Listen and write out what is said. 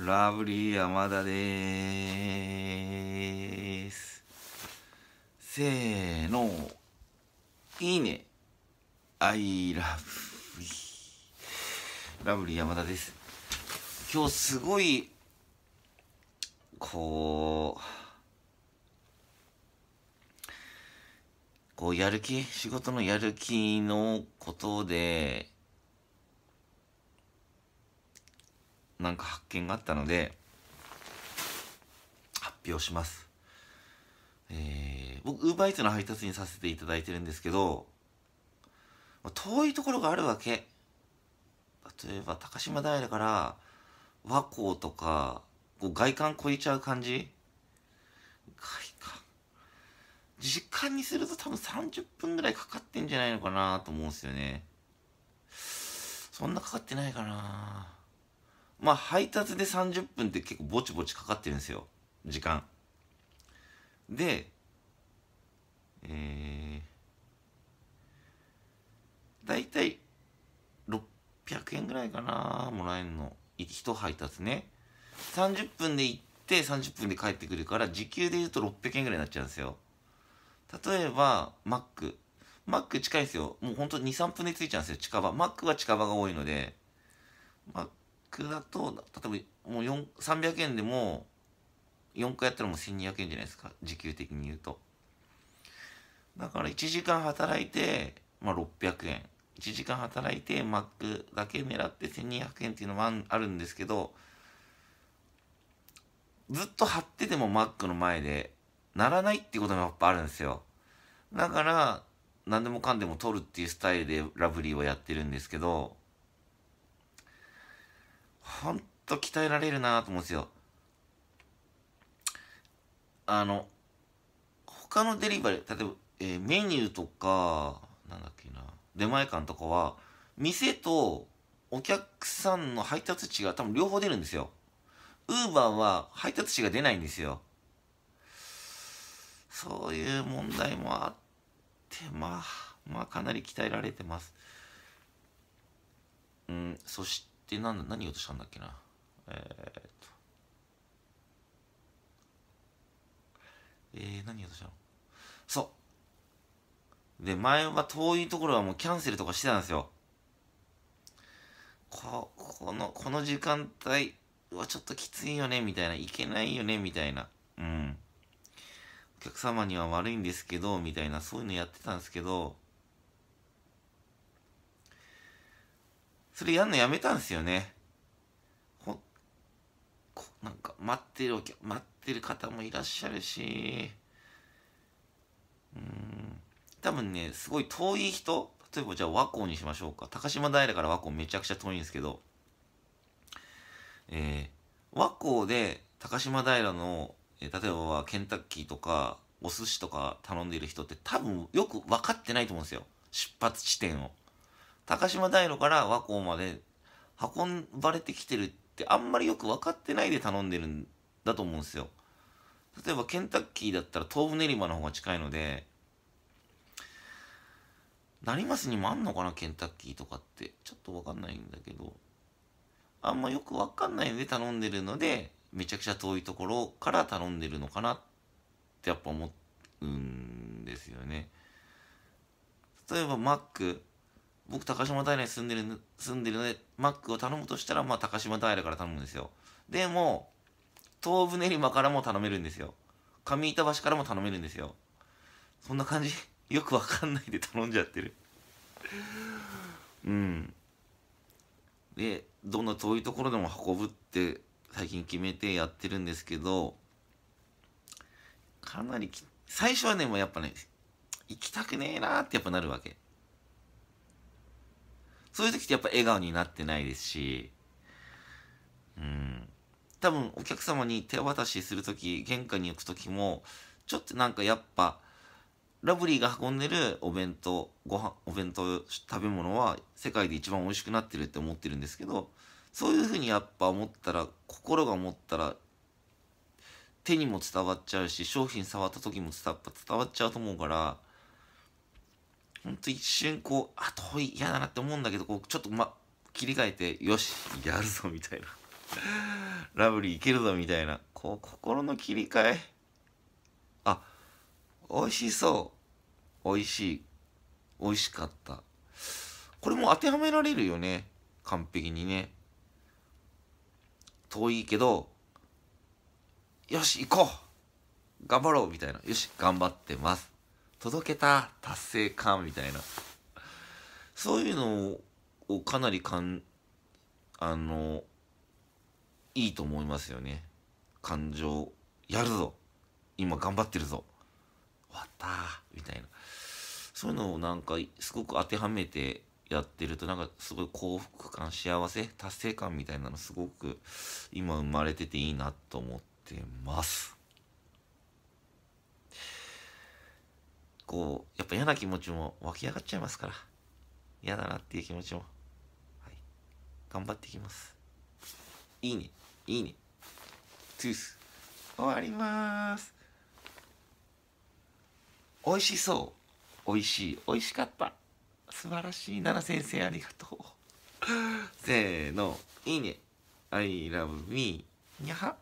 ラブリー山田でーす。せーの。いいね。I love you. ラブリー山田です。今日すごい、こう、こうやる気？仕事のやる気のことで、なんか発見があったので、発表します。えー、僕、ウーバーイーツの配達にさせていただいてるんですけど、遠いところがあるわけ。例えば、高島平から和光とか、こう外観超えちゃう感じ外観。時間にすると多分30分ぐらいかかってんじゃないのかなと思うんですよね。そんなかかってないかなまあ配達で30分って結構ぼちぼちかかってるんですよ。時間。でえー、大体600円ぐらいかなもらえるの。1配達ね。30分で行って30分で帰ってくるから時給で言うと600円ぐらいになっちゃうんですよ。例えばマック。マック近いですよ。もうほんと23分で着いちゃうんですよ。近場。マックは近場が多いので。マックだと例えばもう300円でも4回やったらもう1200円じゃないですか時給的に言うと。だから1時間働いて、まあ、600円。1時間働いてマックだけ狙って1200円っていうのもあるんですけどずっと張っててもマックの前でならないっていうことがやっぱあるんですよ。だから何でもかんでも取るっていうスタイルでラブリーをやってるんですけどほんと鍛えられるなと思うんですよ。あの他のデリバリー例えば、えーメニューとかなんだっけな出前館とかは店とお客さんの配達値が多分両方出るんですよ。ウーバーは配達値が出ないんですよ。そういう問題もあってまあまあかなり鍛えられてます。うんそしてなんだ何言おうとしたんだっけな。えー、っと。えー、何言おうとしたの。そう。で前は遠いところはもうキャンセルとかしてたんですよ。ここのこの時間帯はちょっときついよねみたいな。いけないよねみたいな。うん。お客様には悪いんですけどみたいな。そういうのやってたんですけどそれやんのやめたんですよね。ほこなんか待ってるお客待ってる方もいらっしゃるし。うん。多分ねすごい遠い人例えばじゃあ和光にしましょうか。高島平から和光めちゃくちゃ遠いんですけど。えー、和光で高島平の、えー例えばケンタッキーとかお寿司とか頼んでいる人って多分よく分かってないと思うんですよ。出発地点を。高島平から和光まで運ばれてきてるってあんまりよく分かってないで頼んでるんだと思うんですよ。例えばケンタッキーだったら東武練馬の方が近いので成増にもあんのかなケンタッキーとかって。ちょっと分かんないんだけど。あんまよく分かんないので頼んでるのでめちゃくちゃ遠いところから頼んでるのかなってやっぱ思うんですよね。例えばマック。僕高島平に住んでる住んでるのでマックを頼むとしたらまあ高島平から頼むんですよ。でも東武練馬からも頼めるんですよ。上板橋からも頼めるんですよ。そんな感じ？よくわかんないで頼んじゃってる。うん。でどんな遠いところでも運ぶって最近決めてやってるんですけどかなりき最初はねもうやっぱね行きたくねえなーってやっぱなるわけ。そういう時ってやっぱ笑顔になってないですしうん。多分お客様に手渡しする時玄関に行く時もちょっとなんかやっぱラブリーが運んでるお弁当ご飯お弁当食べ物は世界で一番美味しくなってるって思ってるんですけどそういうふうにやっぱ思ったら心が思ったら手にも伝わっちゃうし商品触った時も伝わ伝わっちゃうと思うからほんと一瞬こうあ遠い嫌だなって思うんだけどこうちょっとま切り替えてよしやるぞみたいな。ラブリーいけるぞみたいな。こう心の切り替え。あ美味しそう。美味しい。美味しかった。これも当てはめられるよね。完璧にね。遠いけどよし行こう。頑張ろうみたいな。よし頑張ってます。届けた達成感みたいな。そういうのをかなりかんあのいいと思いますよね。感情やるぞ。今頑張ってるぞ。終わったみたいな。そういうのをなんかすごく当てはめてやってるとなんかすごい幸福感幸せ達成感みたいなのすごく今生まれてていいなと思ってます。こうやっぱ嫌な気持ちも湧き上がっちゃいますから。嫌だなっていう気持ちも。はい。頑張っていきます。いいね。いいね。トゥース。終わりまーす。美味しそう。美味しい。美味しかった。素晴らしい。奈々先生ありがとう。せーの。いいね。I love me にゃは。